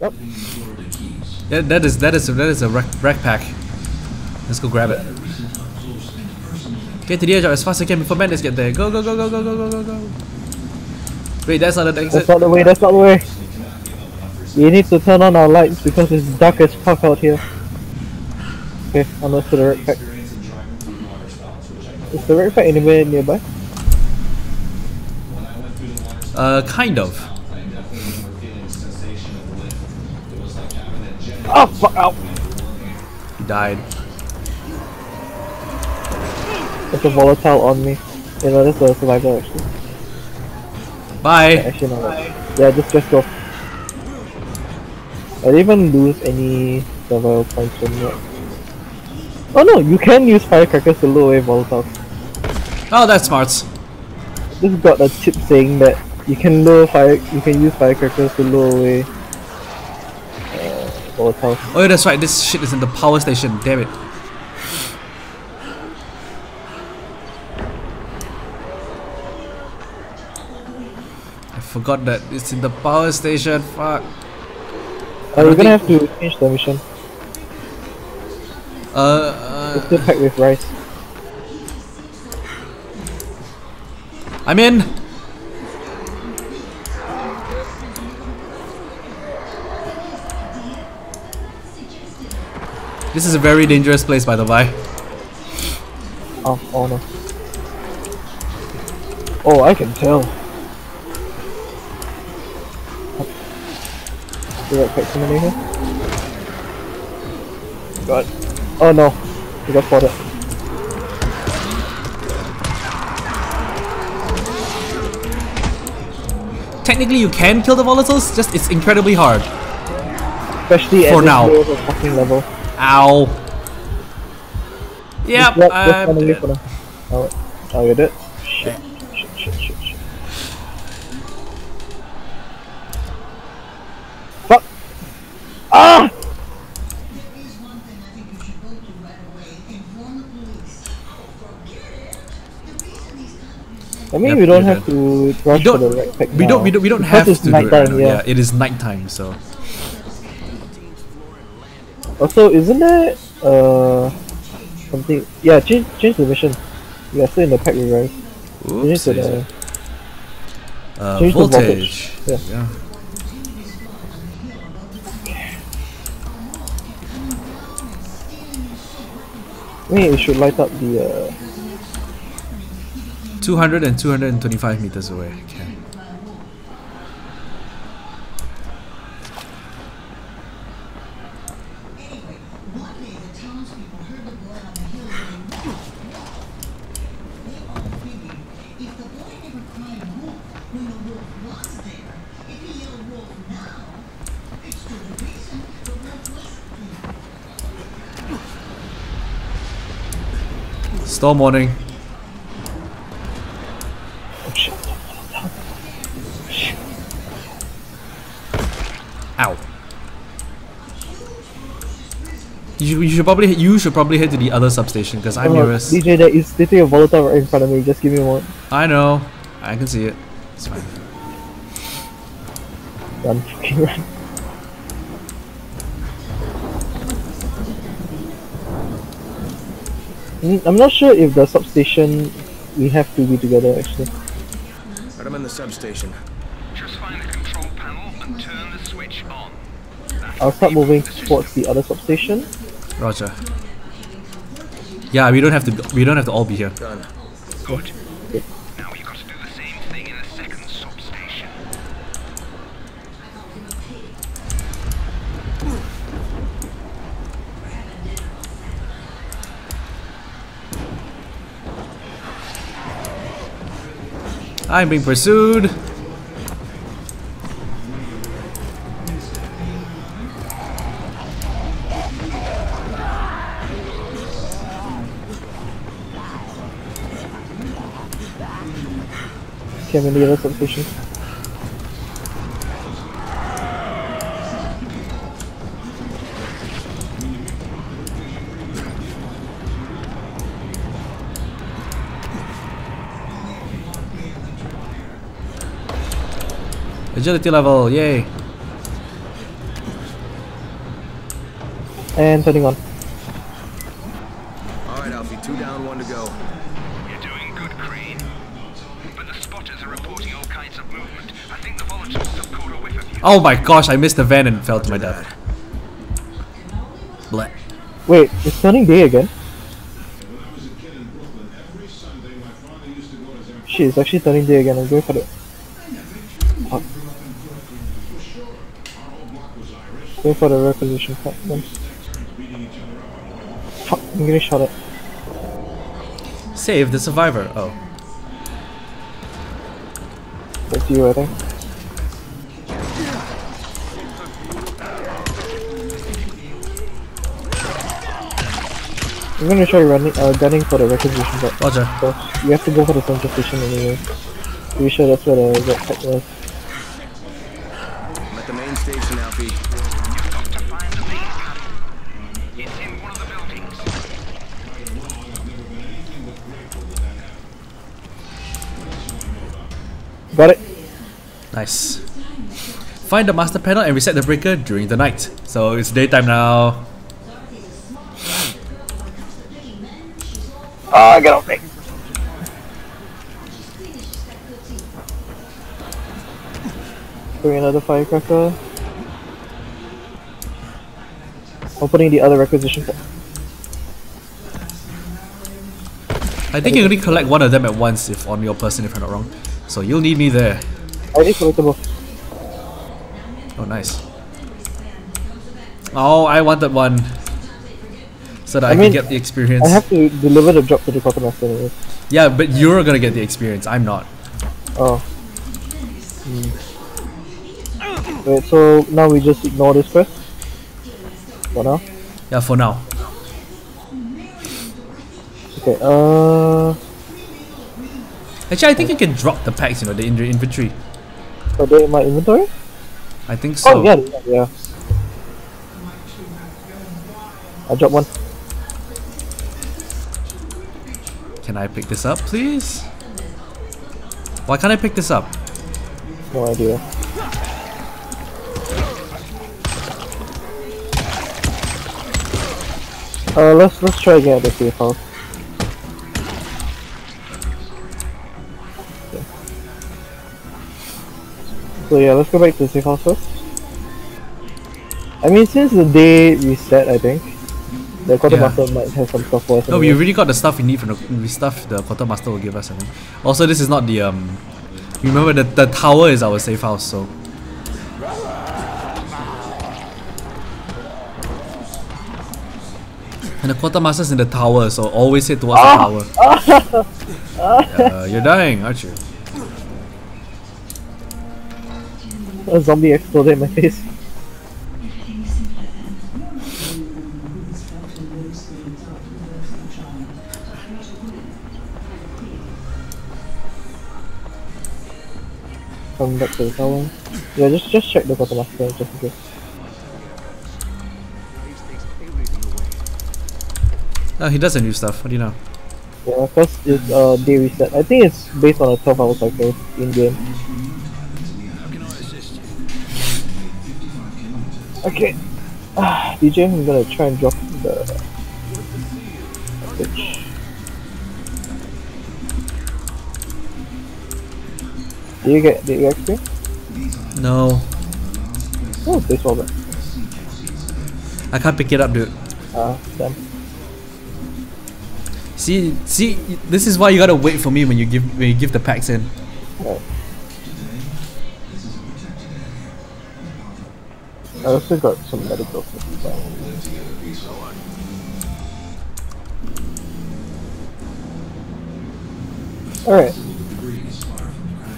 Yep. Yeah, that is that is that is a wreck pack. Let's go grab it. Get to the edge as fast as I can before bandits get there. Go go go go go go go go go. Wait, that's not the exit. That's not the way, that's not the way. We need to turn on our lights because it's dark as fuck out here. Okay, I'm to the red pack. Is the red pack anywhere nearby? Uh, kind of. Oh fuck out! He died. It's a volatile on me. You know, that's a survivor actually. Bye. Actually no. Yeah, just just go. I didn't even lose any survival points from yet. Oh no, you can use firecrackers to lure away volatiles. Oh, that's smart. This got a tip saying that you can lure fire you can use firecrackers to lure away Oh, yeah, that's right. This shit is in the power station. Damn it. I forgot that it's in the power station. Fuck. Uh, you're gonna have to change the mission. Uh, It's uh, still packed with Rais. I'm in. This is a very dangerous place, by the way. Oh, oh no. Oh, I can tell. The right pack coming here. God. Oh no. We got spotted. Technically, you can kill the volatiles, just it's incredibly hard. Especially For now. fucking level. Ow. Yep, Just I'm dead. Oh, oh, you're dead? Shit. Shit, shit, shit, shit. Fuck! Ah! I mean, Yep, we don't have to rush We don't- for the pack We don't. We don't. We don't have to do it. Right yeah. Yeah, it is nighttime, so. Also, isn't there uh something? Yeah, change change the mission. We are still in the pack Rais. Change to the Uh, change the voltage. voltage. Yeah. Yeah. I mean, it should light up the uh 200 and 225 meters away. Okay. Storm warning. oh shit. Ow. You should, you should probably you should probably head to the other substation because I'm Oh, nearest. DJ, there is literally a volatile right in front of me. Just give me one. I know. I can see it. It's fine. Run, fucking run. Mm, I'm not sure if the substation we have to be together actually. Right, I'm in the substation. Just find the control panel and turn the switch on. I'll start moving towards the other substation. Roger. Yeah, we don't have to. We don't have to all be here. Done. Good. I'm being pursued. Came into the substation. Agility level, yay. And turning on. All right, Alfie, two down, one to go. You're doing good, Crane. But the spotters are reporting all kinds of movement. I think the volatiles have caught a whiff of you. Oh my gosh, I missed the van and fell to my death. Bleh. Wait, it's turning day again. Shit, it's actually turning day again. I'm going for the. Fuck. Going for the requisition pack then. Fuck, I'm getting shot at. Save the survivor. Oh. That's you, I think. I'm gonna try running, uh, gunning for the requisition pack. Roger. So you have to go for the central station anyway. Pretty sure that's where the red was. I'm at the main station, Alfie. Got it. Nice. Find the master panel and reset the breaker during the night. So it's daytime now. Ah, get off me. Bring another firecracker. Opening the other requisition pack. I think you only collect one of them at once if on your person if I'm not wrong. So you'll need me there. I need collectible. Oh nice. Oh I wanted one. So that I, I mean, can get the experience. I have to deliver the drop to the quartermaster anyway. Yeah, but you're gonna get the experience. I'm not. Oh. Hmm. Wait, so now we just ignore this quest? For now? Yeah, for now. Okay, uh... Actually, I think you can drop the packs, you know, the in the inventory. Are they in my inventory? I think so. Oh, yeah, yeah, yeah. I dropped one. Can I pick this up, please? Why can't I pick this up? No idea. Uh, let's let's try again at the safe house. So yeah, let's go back to the safe house first. I mean, since the day reset, I think the quartermaster might have some stuff for us. No, we already got the stuff we need from the stuff the quartermaster will give us. I think. Also, this is not the um. Remember the the tower is our safe house, so. And the quartermaster's in the tower, so always head towards the tower. uh, you're dying, aren't you? A zombie exploded in my face. Come back to the tower. Yeah, just just check the quartermaster just in case. Oh, he doesn't do stuff. What do you know? Yeah, first it's uh day reset. I think it's based on a 12 hour cycle in game. Okay. Ah, DJ, I'm gonna try and drop the message. Did you get the XP? No, Oh, baseball bat. I can't pick it up, dude. Ah, damn. See, see, this is why you gotta wait for me when you give when you give the packs in. I also got some medical stuff. Alright.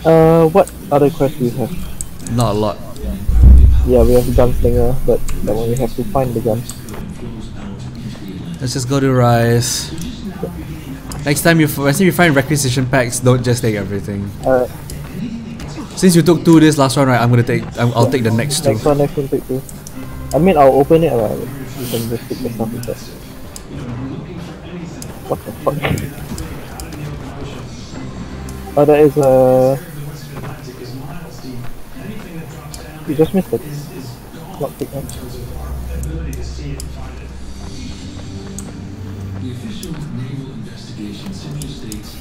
Uh, what other quests do we have? Not a lot. Yeah, we have the Gunslinger, but that one we have to find the gun. Let's just go to Rais. Next time you f- next time you find requisition packs, don't just take everything. Alright, Since you took two this last one, right? I'm gonna take. I'm, I'll take the next two. next one, next one, take two. I mean, I'll open it, right? You can just stick the stuff inside. What the fuck? Oh, that is a. You just missed it. Not big enough.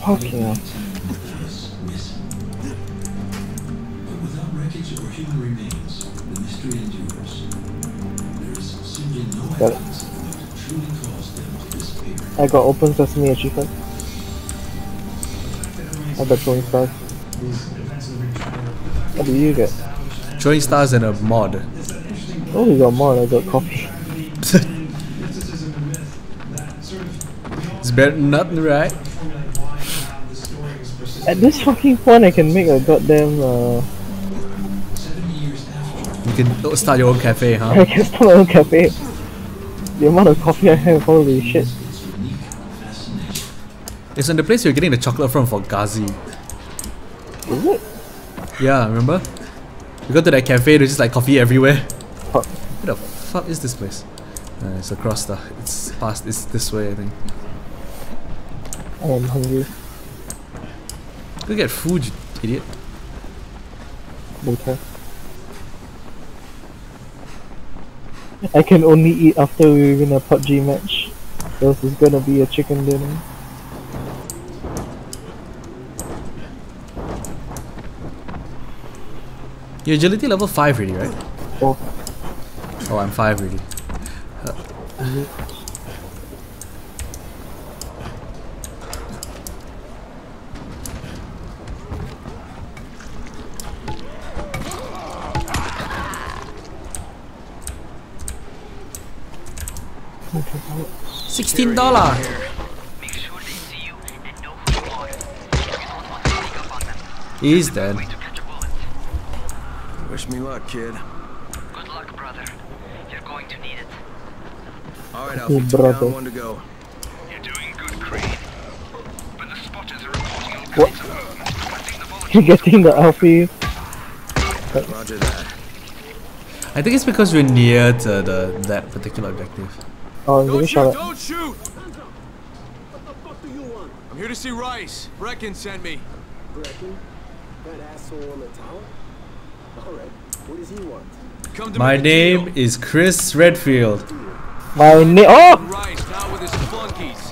Fucking hell. Got it. I got open sesame achievement. I got throwing stars. What do you get? Throwing stars and a mod. Oh, you got more. I got coffee. It's better than nothing, right? At this fucking point, I can make a goddamn. Uh, You can start your own cafe, huh? I can start my own cafe. The amount of coffee I have, holy shit. It's in the place you're getting the chocolate from for Ghazi. Is it? Yeah, remember? We go to that cafe, there's just like coffee everywhere. Where the fuck is this place? Uh, it's across the. It's past. It's this way, I think. Oh, I am hungry. Go get food, you idiot. Later. I can only eat after we win a PUBG match. Else it's gonna be a chicken dinner. Your agility level 5 really, right? Oh, Oh, I'm 5 already. Uh, mm-hmm. Sixteen dollar. Make sure they see you and know who you are. You don't want to sneak up on them. He's dead. Way to catch a bullet. Wish me luck, kid. Good luck, brother. You're going to need it. All right, Hey, Alfie, two brother. one to go. You're doing good, Crane. But the spotters are reporting all What? of movement. I think the volatiles you're getting the Alfie. Roger that. I think it's because we're near to the that particular objective. Oh, give me shot it. Don't shoot! I'm here to see Rais. Brecken sent me. Brecken? That asshole on the tower? Alright, what does he want? Come to My make a name deal. is Chris Redfield. My name. Oh! Rais, not with his flunkies.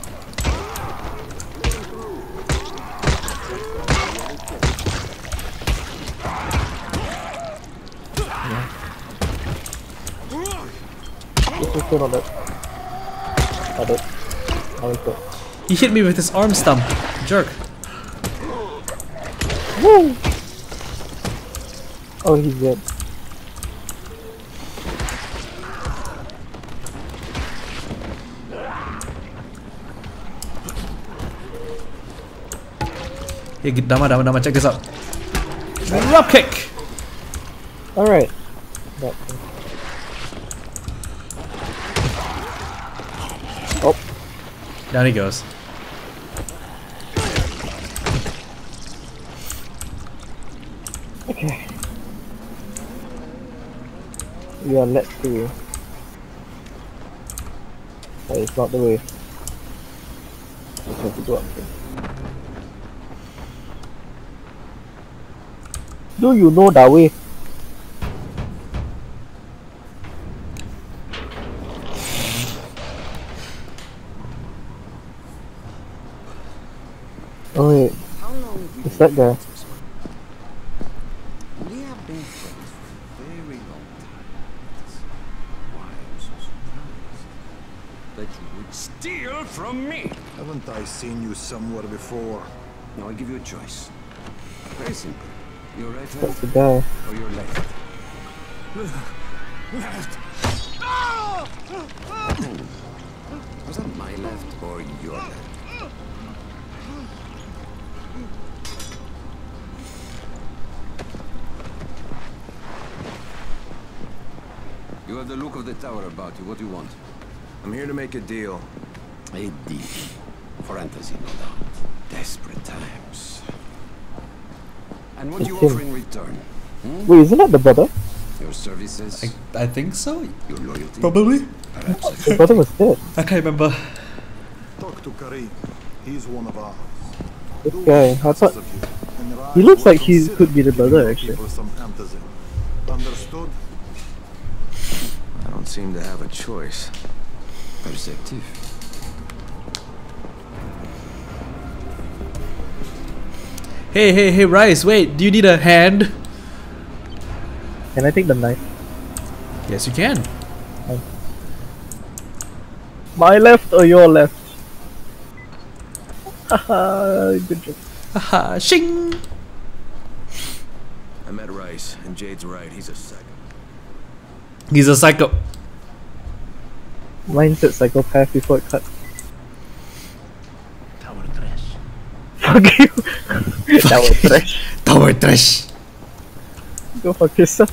This is still not that. Got it. Now it's good. He hit me with his arm stump. Jerk. Woo! Oh, he's dead. Hey, get- Dama, Dama, Dama, check this out. Drop kick. Alright. Oh. Down he goes. Okay. We are led to. That is not the way. Just have to go up here. Do you know the way? Oh wait, How long have you it's that guy. We have been friends for a very long time. That's why I'm so surprised that you would steal from me. Haven't I seen you somewhere before? Now I'll give you a choice. Very simple. Your right hand That's the guy. or your left. Was that my left or your left? The look of the tower about you. What do you want? I'm here to make a deal. A deal. Fantasy, no doubt. Desperate times. And what do you offer in return? Hmm? Wait, isn't that the brother? Your services? I, I think so. your loyalty? Probably. Perhaps The brother was dead. I can't remember. Talk to Karim. He's one of ours. This guy. I thought you. He looks like he could be the brother, actually. people Some antizin. Understood? seem to have a choice. Perceptive. Hey, hey, hey, Rais, wait, do you need a hand? Can I take the knife? Yes, you can. My left or your left? Haha, good job. Haha, shing! I met Rais, and Jade's right, he's a psycho. He's a psycho. Mine said psychopath before it cut. Tower trash. Fuck you! that was trash. Tower trash. Go fuck yourself.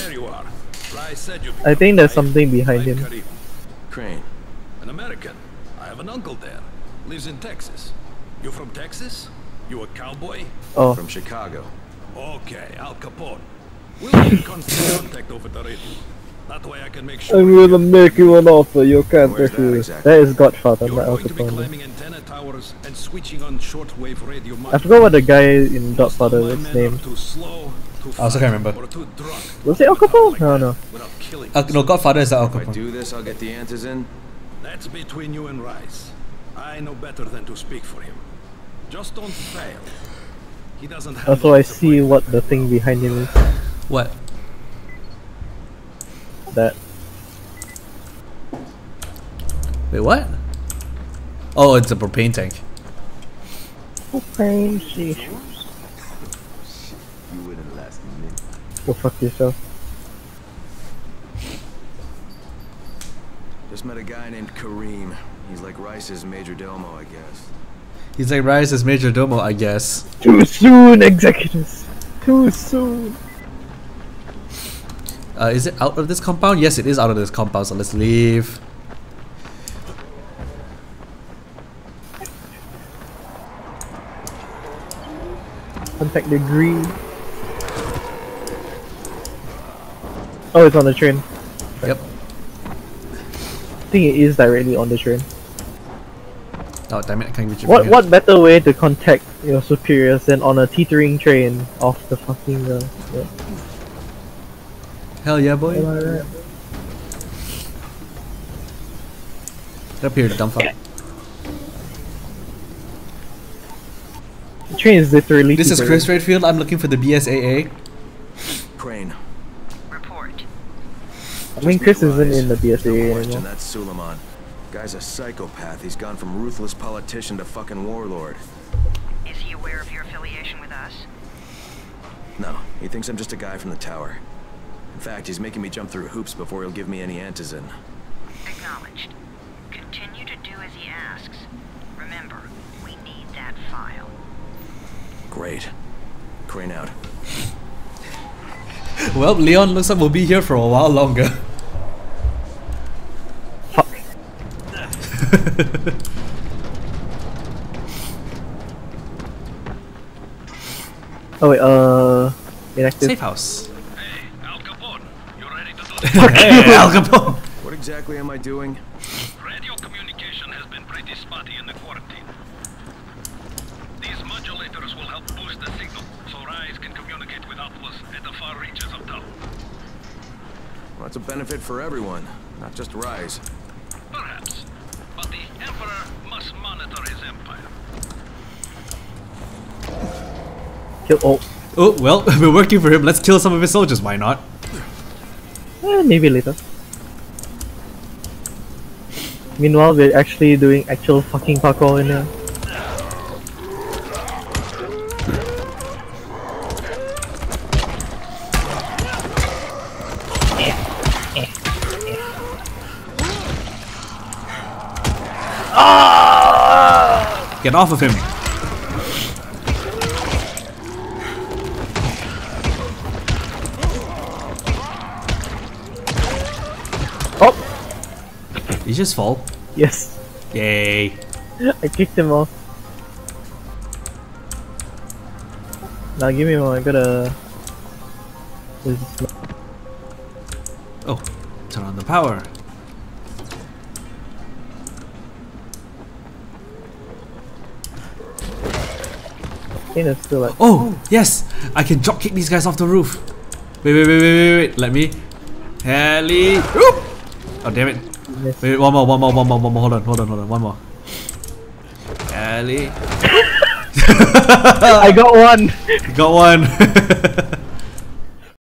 There you are. Rais said you I think there's something behind him. Crane. An American. I have an uncle there. Lives in Texas. You from Texas? You a cowboy? Oh, From Chicago. Okay, Al Capone. We'll be in constant contact over the radio. That way I can make sure I'm gonna make you an offer you can't Where's that refuse. exactly? That is Godfather, you're not Al going to be Capone. climbing antenna towers and switching on shortwave radio. I forgot what the guy in Godfather was named. Too slow, I also can't remember. Or too drunk. Was it Al Capone? No, no. Without. Uh, no, Godfather is the Al If I Capone. do this, I'll get the answers in. That's between you and Rais. I know better than to speak for him. Just don't fail. He doesn't have Also, I see what the thing behind him is. What? That. Wait, what? Oh, it's a propane tank. Propane sheesh. You wouldn't last a minute. Go fuck yourself. Just met a guy named Karim. He's like Rais's major domo, I guess. He's like Rais's Major Domo, I guess. Too soon, executives. Too soon. Uh, is it out of this compound? Yes, it is out of this compound, so let's leave. Contact the GRE. Oh, it's on the train. Yep. I think it is directly on the train. Oh, damn it, I can't reach it. What here. what better way to contact your superiors than on a teetering train off the fucking uh, yeah. Hell yeah, boy. Right? Get up here, dumb fuck. The train is literally. This is. Chris Redfield. I'm looking for the BSAA. Crane. Report. I mean, Chris isn't in the BSAA No anymore. that's Suleiman. Guy's a psychopath. He's gone from ruthless politician to fucking warlord. Is he aware of your affiliation with us? No, he thinks I'm just a guy from the tower. In fact, he's making me jump through hoops before he'll give me any antizin. Acknowledged. Continue to do as he asks. Remember, we need that file. Great. Crane out. Well, Leon looks like we'll be here for a while longer. Fuck. Oh wait, uh, inactive. Safe house. Hey, You ready to do hey, Al Capone. What exactly am I doing? Radio communication has been pretty spotty in the quarantine. These modulators will help boost the signal so Rais can communicate with outposts at the far reaches of town. Well, it's a benefit for everyone, not just Rais. Perhaps. But the Emperor must monitor his empire. Kill. all. Oh, well, we're working for him. Let's kill some of his soldiers. Why not? Eh, maybe later. Meanwhile, we're actually doing actual fucking parkour in here. Get off of him. Did you just fall? yes. Yay. I kicked him off. Now give me one. I gotta. Oh, turn on the power. I think it's still like. Oh, yes! I can drop kick these guys off the roof. Wait, wait, wait, wait, wait, wait. Let me. Heli. Oop! Oh, damn it. Yes. Wait, wait, one more, one more, one more, one more. Hold on, hold on, hold on. One more. Heli. I got one. Got one.